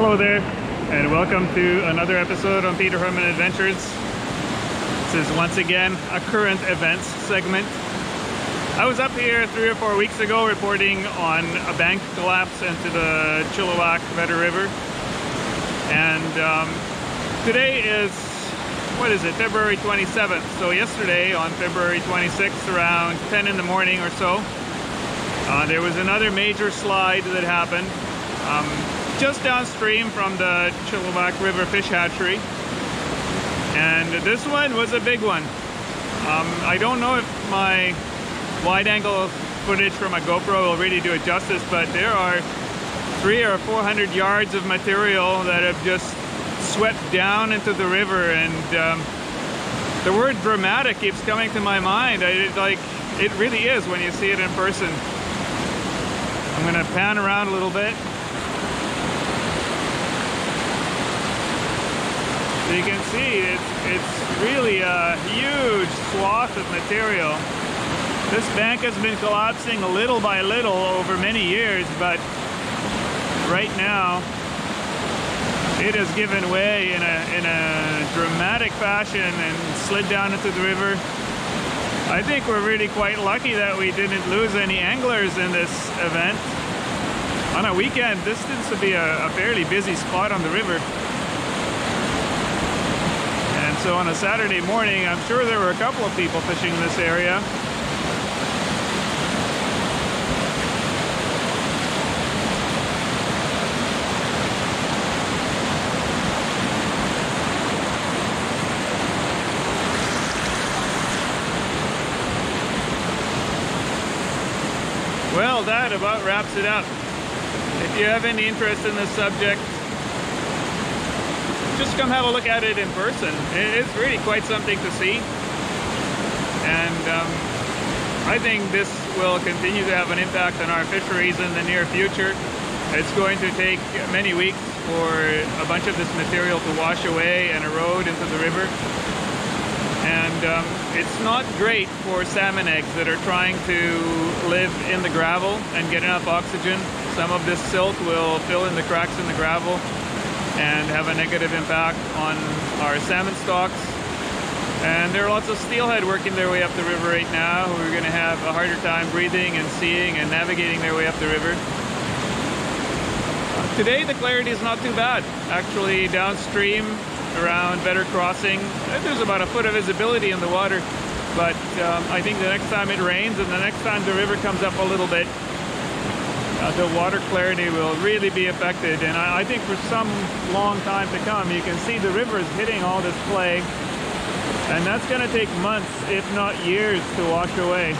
Hello there, and welcome to another episode on Petr Herman Adventures. This is once again a current events segment. I was up here three or four weeks ago reporting on a bank collapse into the Chilliwack Vedder River. And um, today is, what is it, February 27th. So yesterday on February 26th around 10 in the morning or so, uh, there was another major slide that happened. Um, just downstream from the Chilliwack River Fish Hatchery. And this one was a big one. Um, I don't know if my wide angle footage from my GoPro will really do it justice, but there are three or 400 yards of material that have just swept down into the river and um, the word dramatic keeps coming to my mind. I, it, like, it really is when you see it in person. I'm gonna pan around a little bit. So you can see it's, it's really a huge swath of material. This bank has been collapsing little by little over many years, but right now it has given way in a, in a dramatic fashion and slid down into the river. I think we're really quite lucky that we didn't lose any anglers in this event. On a weekend, this tends to be a, a fairly busy spot on the river. So on a Saturday morning, I'm sure there were a couple of people fishing in this area. Well, that about wraps it up. If you have any interest in this subject, just come have a look at it in person. It's really quite something to see. And um, I think this will continue to have an impact on our fisheries in the near future. It's going to take many weeks for a bunch of this material to wash away and erode into the river. And um, it's not great for salmon eggs that are trying to live in the gravel and get enough oxygen. Some of this silt will fill in the cracks in the gravel and have a negative impact on our salmon stocks. And there are lots of steelhead working their way up the river right now who are going to have a harder time breathing and seeing and navigating their way up the river. Today the clarity is not too bad. Actually downstream around Vedder Crossing, there's about a foot of visibility in the water. But um, I think the next time it rains and the next time the river comes up a little bit, uh, the water clarity will really be affected. And I, I, think for some long time to come, you can see the river is hitting all this clay. And that's going to take months, if not years, to wash away.